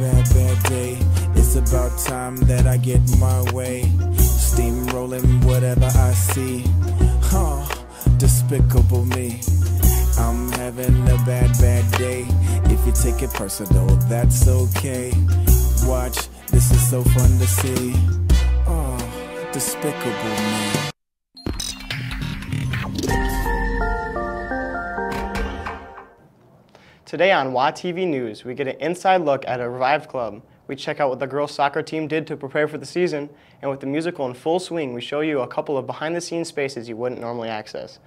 bad, bad day. It's about time that I get my way. Steamrolling whatever I see. Huh, despicable me. I'm having a bad, bad day. If you take it personal, that's okay. Watch, this is so fun to see. Oh, despicable me. Today on WATV News, we get an inside look at a revived club. We check out what the girls soccer team did to prepare for the season, and with the musical in full swing, we show you a couple of behind-the-scenes spaces you wouldn't normally access.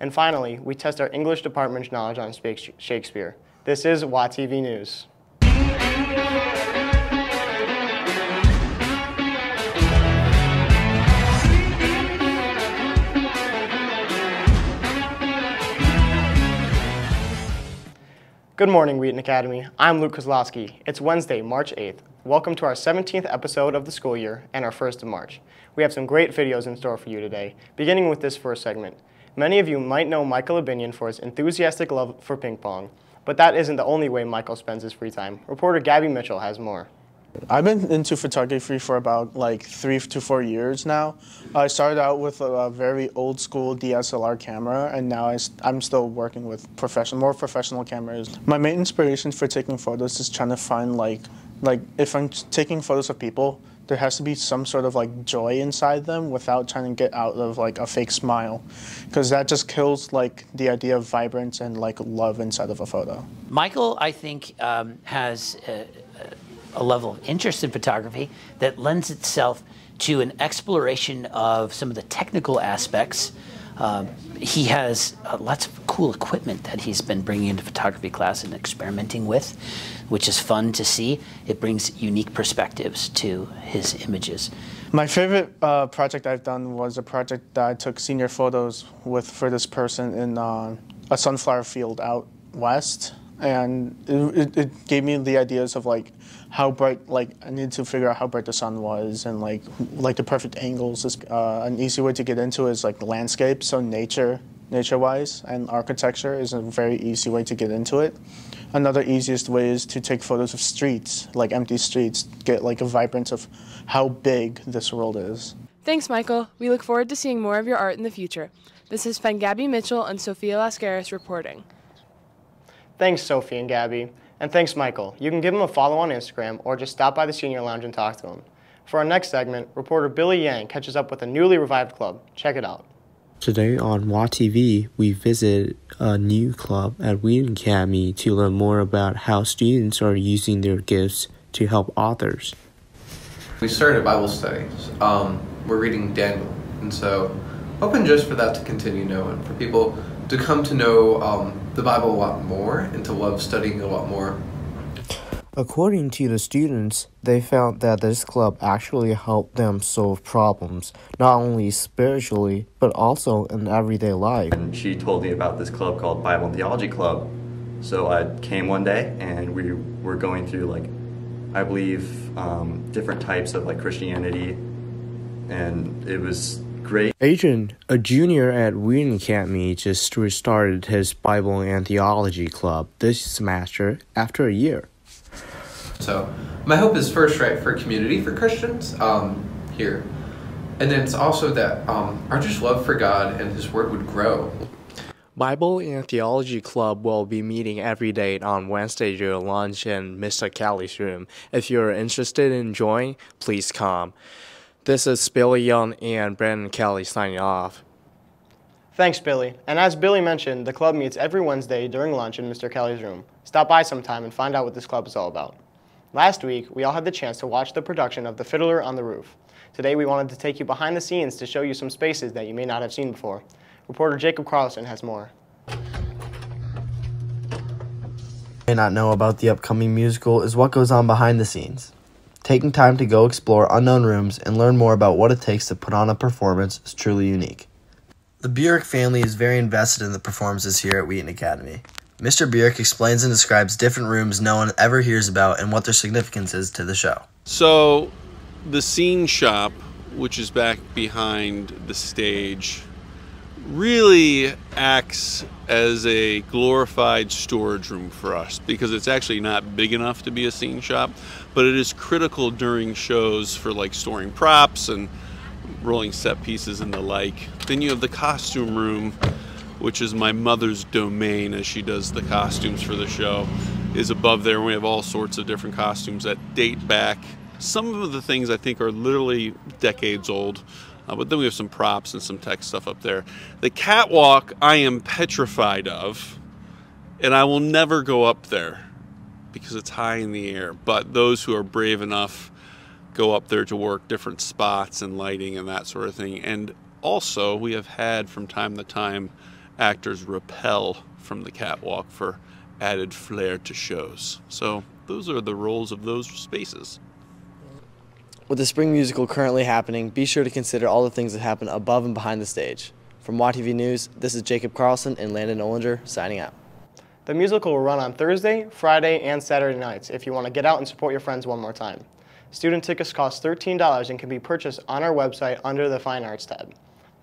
And finally, we test our English department's knowledge on Shakespeare. This is WATV News. Good morning, Wheaton Academy. I'm Luke Kozlowski. It's Wednesday, March 8th. Welcome to our 17th episode of the school year and our first of March. We have some great videos in store for you today, beginning with this first segment. Many of you might know Michael Abinion for his enthusiastic love for ping pong, but that isn't the only way Michael spends his free time. Reporter Gabby Mitchell has more. I've been into photography for about like three to four years now. I started out with a very old school DSLR camera, and now I, am still working with professional, more professional cameras. My main inspiration for taking photos is trying to find like, like if I'm taking photos of people, there has to be some sort of like joy inside them without trying to get out of like a fake smile because that just kills like the idea of vibrance and like love inside of a photo michael i think um, has a, a, level of interest in photography that lends itself to an exploration of some of the technical aspects um, he has uh, lots of cool equipment that he's been bringing into photography class and experimenting with, which is fun to see. It brings unique perspectives to his images. My favorite uh, project I've done was a project that I took senior photos with for this person in uh, a sunflower field out west, and it, it, gave me the ideas of like how bright like I needed to figure out how bright the sun was and like like the perfect angles is uh, an easy way to get into is like landscape. So nature nature wise and architecture is a very easy way to get into it. Another easiest way is to take photos of streets like empty streets get like a vibrance of how big this world is. Thanks michael. We look forward to seeing more of your art in the future. This has been gabby mitchell and sophia lascaris reporting thanks sophie and gabby and thanks, Michael. You can give him a follow on Instagram or just stop by the Senior Lounge and talk to him. For our next segment, reporter Billy Yang catches up with a newly revived club. Check it out. Today on WATV, we visit a new club at Wheaton Academy to learn more about how students are using their gifts to help others. We started Bible studies. Um, we're reading Daniel, and so hoping just for that to continue knowing, for people to come to know um, the Bible a lot more and to love studying a lot more. According to the students, they found that this club actually helped them solve problems, not only spiritually, but also in everyday life. And she told me about this club called Bible and Theology Club. So I came one day and we were going through, like, I believe, um, different types of like Christianity, and it was great. Adrian, a junior at Wheaton Academy, just restarted his Bible and Theology Club this semester after a year. So, my hope is first, right, for community for Christians um, here. And then it's also that um, our just love for God and His Word would grow. Bible and Theology Club will be meeting every day on Wednesday during lunch in Mr. Kelly's room. If you're interested in joining, please come. This is Billy Young and Brandon Kelly signing off. Thanks, Billy. And as Billy mentioned, the club meets every Wednesday during lunch in Mr. Kelly's room. Stop by sometime and find out what this club is all about. Last week, we all had the chance to watch the production of The Fiddler on the Roof. Today, we wanted to take you behind the scenes to show you some spaces that you may not have seen before. Reporter Jacob Carlson has more. May not know about the upcoming musical is what goes on behind the scenes. Taking time to go explore unknown rooms and learn more about what it takes to put on a performance is truly unique. The Burek family is very invested in the performances here at Wheaton Academy. Mr. Burek explains and describes different rooms no one ever hears about and what their significance is to the show. So, the scene shop, which is back behind the stage, really acts as a glorified storage room for us because it's actually not big enough to be a scene shop, but it is critical during shows for like storing props and rolling set pieces and the like. Then you have the costume room, which is my mother's domain as she does the costumes for the show, is above there. We have all sorts of different costumes that date back. Some of the things I think are literally decades old. Uh, but then we have some props and some tech stuff up there. The catwalk, I am petrified of, and I will never go up there because it's high in the air. But those who are brave enough go up there to work different spots and lighting and that sort of thing. And also, we have had from time to time actors repel from the catwalk for added flair to shows. So, those are the roles of those spaces. With the spring musical currently happening, be sure to consider all the things that happen above and behind the stage. From WATV News, this is Jacob Carlson and Landon Ollinger signing out. The musical will run on Thursday, Friday, and Saturday nights if you want to get out and support your friends one more time. Student tickets cost $13 and can be purchased on our website under the Fine Arts tab.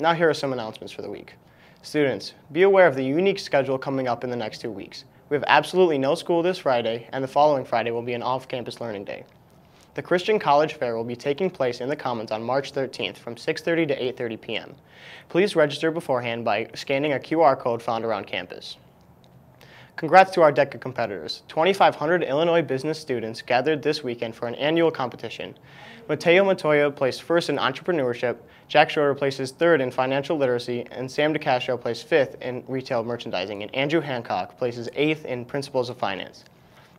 Now here are some announcements for the week. Students, be aware of the unique schedule coming up in the next two weeks. We have absolutely no school this Friday, and the following Friday will be an off-campus learning day. The Christian College Fair will be taking place in the Commons on March 13th from 6.30 to 8.30 p.m. Please register beforehand by scanning a QR code found around campus. Congrats to our DECA competitors. 2,500 Illinois business students gathered this weekend for an annual competition. Mateo Matoya placed first in entrepreneurship, Jack Schroeder places third in financial literacy, and Sam DeCastro placed fifth in retail merchandising, and Andrew Hancock places eighth in principles of finance.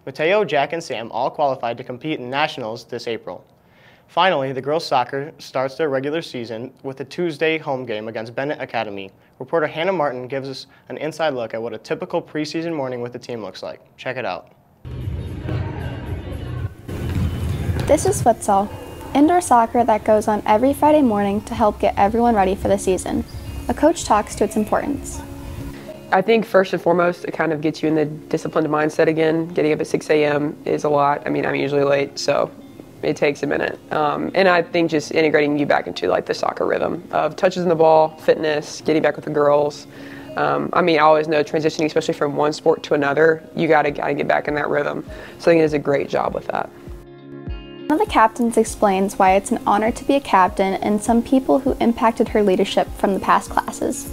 Mateo, Jack, and Sam all qualified to compete in nationals this April. Finally, the girls' soccer starts their regular season with a Tuesday home game against Bennett Academy. Reporter Hannah Martin gives us an inside look at what a typical preseason morning with the team looks like. Check it out. This is futsal, indoor soccer that goes on every Friday morning to help get everyone ready for the season. A coach talks to its importance. I think first and foremost, it kind of gets you in the disciplined mindset again. Getting up at 6 a.m. is a lot. I mean, I'm usually late, so it takes a minute. Um, and I think just integrating you back into like the soccer rhythm of touches in the ball, fitness, getting back with the girls. Um, I mean, I always know transitioning, especially from one sport to another, you gotta gotta get back in that rhythm. So I think it does a great job with that. One of the captains explains why it's an honor to be a captain and some people who impacted her leadership from the past classes.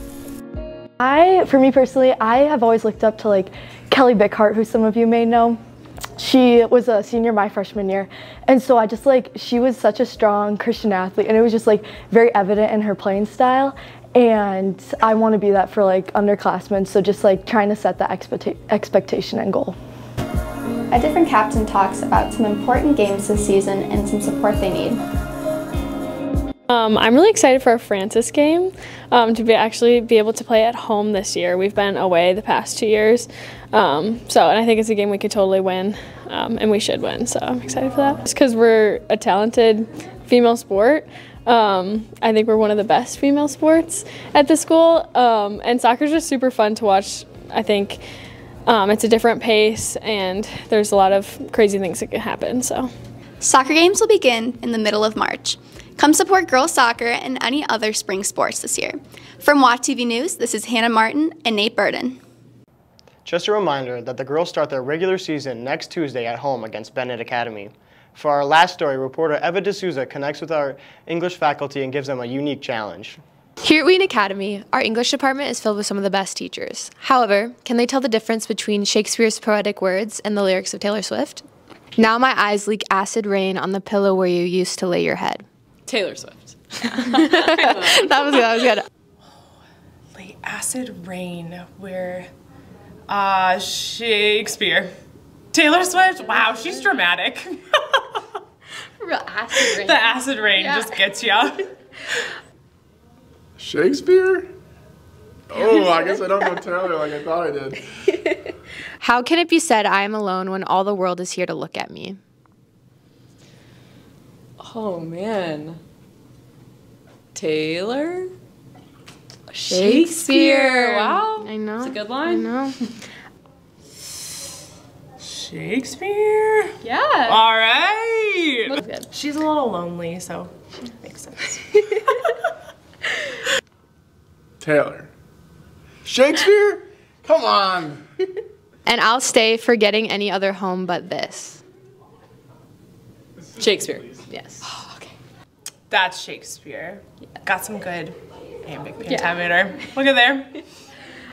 I, for me personally, I have always looked up to like Kelly Bickhart, who some of you may know. She was a senior my freshman year, and so I just like she was such a strong Christian athlete, and it was just like very evident in her playing style. And I want to be that for like underclassmen, so just like trying to set that expecta expectation and goal. A different captain talks about some important games this season and some support they need. Um, I'm really excited for our Francis game um, to be actually be able to play at home this year. We've been away the past two years, um, so and I think it's a game we could totally win, um, and we should win. So I'm excited for that. Just because we're a talented female sport, um, I think we're one of the best female sports at the school, um, and soccer's just super fun to watch. I think. it's a different pace, and there's a lot of crazy things that can happen. So, soccer games will begin in the middle of March. Come support girls soccer and any other spring sports this year. From WATV News, this is Hannah Martin and Nate Burden. Just a reminder that the girls start their regular season next Tuesday at home against Bennett Academy. For our last story, reporter Eva D'Souza connects with our English faculty and gives them a unique challenge. Here at Wheaton Academy, our English department is filled with some of the best teachers. However, can they tell the difference between Shakespeare's poetic words and the lyrics of Taylor Swift? Now my eyes leak acid rain on the pillow where you used to lay your head. Taylor Swift. that was good. That was good. Late acid rain, where uh Shakespeare. Taylor Swift. Wow, she's dramatic. Real acid rain. the acid rain Yeah. just gets you. Shakespeare? Oh, I guess I don't know Taylor like I thought I did. How can it be said I am alone when all the world is here to look at me? Oh man. Taylor? Shakespeare. Wow. I know. It's a good line. I know. Shakespeare? Yeah. All right. She's a little lonely, so makes sense. Taylor. Shakespeare? Come on. And I'll stay forgetting any other home but this. Shakespeare. Yes. Oh, okay. That's Shakespeare. Got some good iambic pentameter. Look at there.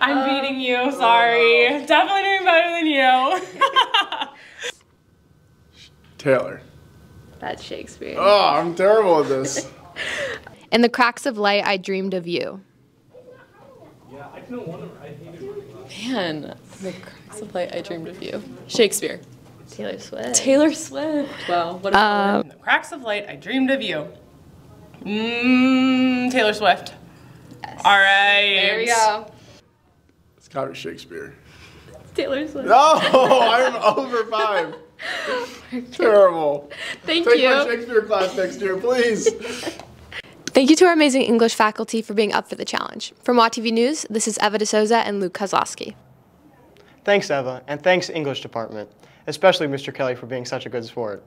I'm um, beating you, sorry. Definitely doing better than you. Taylor. That's Shakespeare. Oh, I'm terrible at this. In the cracks of light, I dreamed of you. Man, in the cracks of light, I dreamed of you. Shakespeare. Taylor Swift. Taylor Swift. Well, what Um, In the cracks of light, I dreamed of you. Mmm, Taylor Swift. All right. There we go. It's gotta be Shakespeare. Taylor Swift. No, I'm over five. Terrible. Thank Take you. my Shakespeare class next year, please. Thank you to our amazing English faculty for being up for the challenge. From WATV News, this is Eva DeSouza and Luke Kozlowski. Thanks, Eva, and thanks, English department, especially Mr. Kelly for being such a good sport.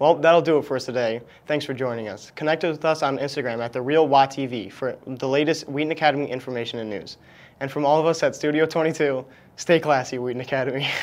Well, that'll do it for us today. Thanks for joining us. Connect with us on Instagram at the Real WATV for the latest Wheaton Academy information and news. And from all of us at Studio 22, stay classy, Wheaton Academy.